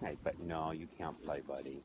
Hey, but no, you can't play, buddy.